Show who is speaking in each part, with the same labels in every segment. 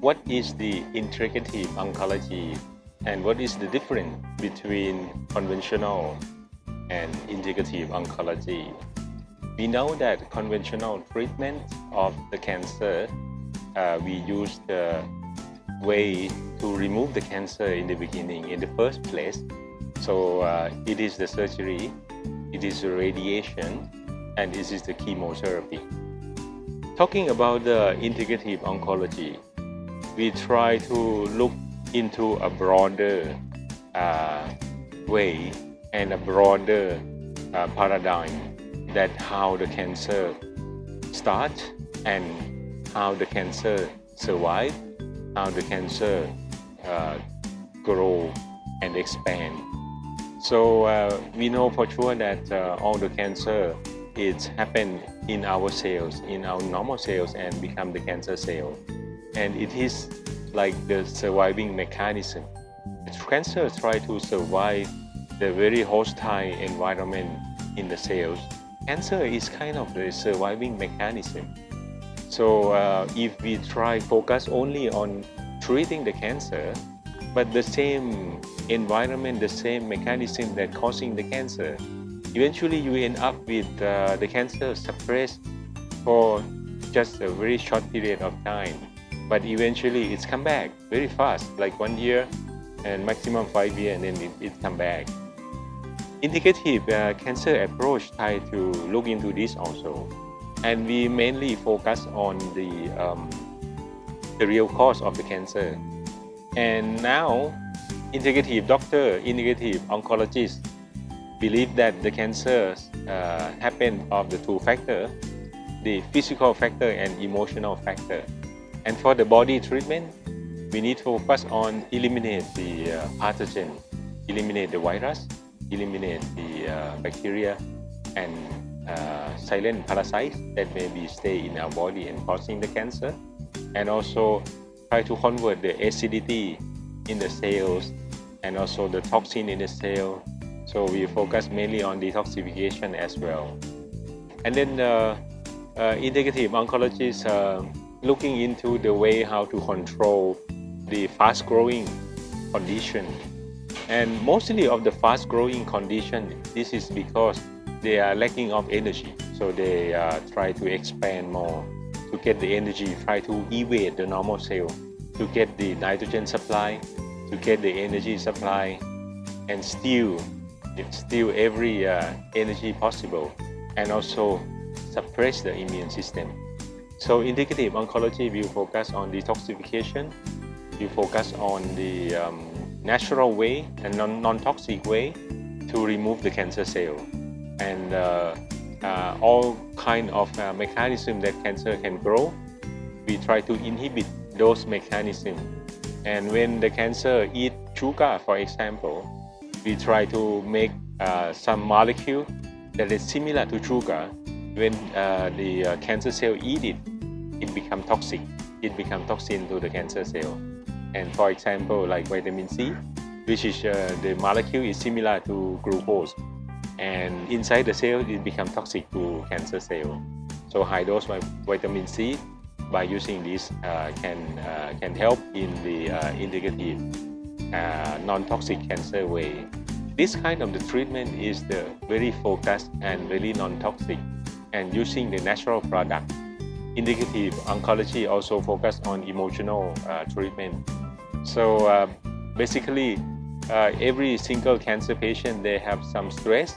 Speaker 1: what is the integrative oncology and what is the difference between conventional and integrative oncology. We know that conventional treatment of the cancer, uh, we use the way to remove the cancer in the beginning, in the first place. So uh, it is the surgery, it is the radiation, and this is the chemotherapy. Talking about the integrative oncology, we try to look into a broader uh, way and a broader uh, paradigm that how the cancer starts and how the cancer survive, how the cancer uh, grow and expand. So uh, we know for sure that uh, all the cancer it's happened in our cells, in our normal cells and become the cancer cell. And it is like the surviving mechanism. Cancer try to survive the very hostile environment in the cells. Cancer is kind of the surviving mechanism. So uh, if we try focus only on treating the cancer, but the same environment, the same mechanism that causing the cancer, eventually you end up with uh, the cancer suppressed for just a very short period of time but eventually it's come back very fast like one year and maximum five years and then it, it come back. Integrative uh, cancer approach try to look into this also. And we mainly focus on the um, the real cause of the cancer. And now integrative doctor integrative oncologist believe that the cancer uh, happen of the two factor, the physical factor and emotional factor. And for the body treatment, we need to focus on eliminate the uh, pathogen, eliminate the virus, eliminate the uh, bacteria and uh, silent parasites that may be stay in our body and causing the cancer. And also try to convert the acidity in the cells and also the toxin in the cell so we focus mainly on detoxification as well. And then uh, uh, integrative oncologists uh, looking into the way how to control the fast-growing condition. And mostly of the fast-growing condition, this is because they are lacking of energy. So they uh, try to expand more to get the energy, try to evade the normal cell, to get the nitrogen supply, to get the energy supply, and steal, steal every uh, energy possible and also suppress the immune system. So integrative oncology will focus on detoxification, will focus on the um, natural way and non-toxic way to remove the cancer cell and uh, uh, all kind of uh, mechanism that cancer can grow. We try to inhibit those mechanisms. And when the cancer eat sugar, for example, we try to make uh, some molecule that is similar to sugar. When uh, the uh, cancer cell eat it, it becomes toxic. It becomes toxin to the cancer cell. And for example, like vitamin C, which is uh, the molecule is similar to glucose. And inside the cell, it becomes toxic to cancer cell. So high dose vitamin C by using this uh, can uh, can help in the integrative uh, non-toxic cancer way. This kind of the treatment is the very focused and very non-toxic and using the natural product. Integrative oncology also focus on emotional uh, treatment. So uh, basically, uh, every single cancer patient, they have some stress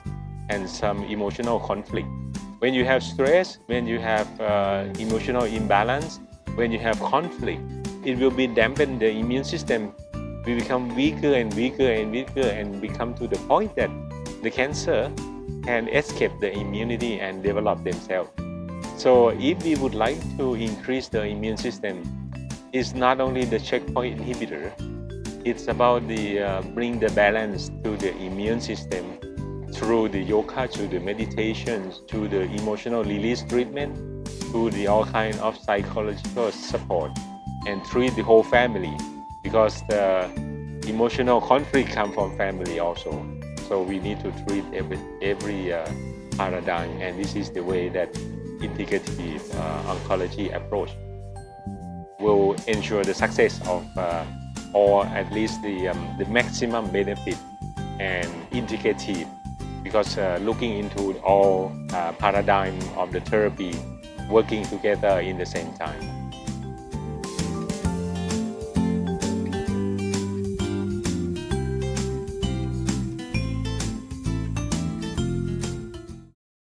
Speaker 1: and some emotional conflict. When you have stress, when you have uh, emotional imbalance, when you have conflict, it will be dampen the immune system we become weaker and weaker and weaker and become to the point that the cancer can escape the immunity and develop themselves. So if we would like to increase the immune system, it's not only the checkpoint inhibitor, it's about the uh, bring the balance to the immune system through the yoga, through the meditations, through the emotional release treatment, through the all kind of psychological support, and treat the whole family because the emotional conflict come from family also. So we need to treat every, every uh, paradigm and this is the way that integrative uh, oncology approach will ensure the success of uh, or at least the, um, the maximum benefit and integrative because uh, looking into all uh, paradigm of the therapy working together in the same time.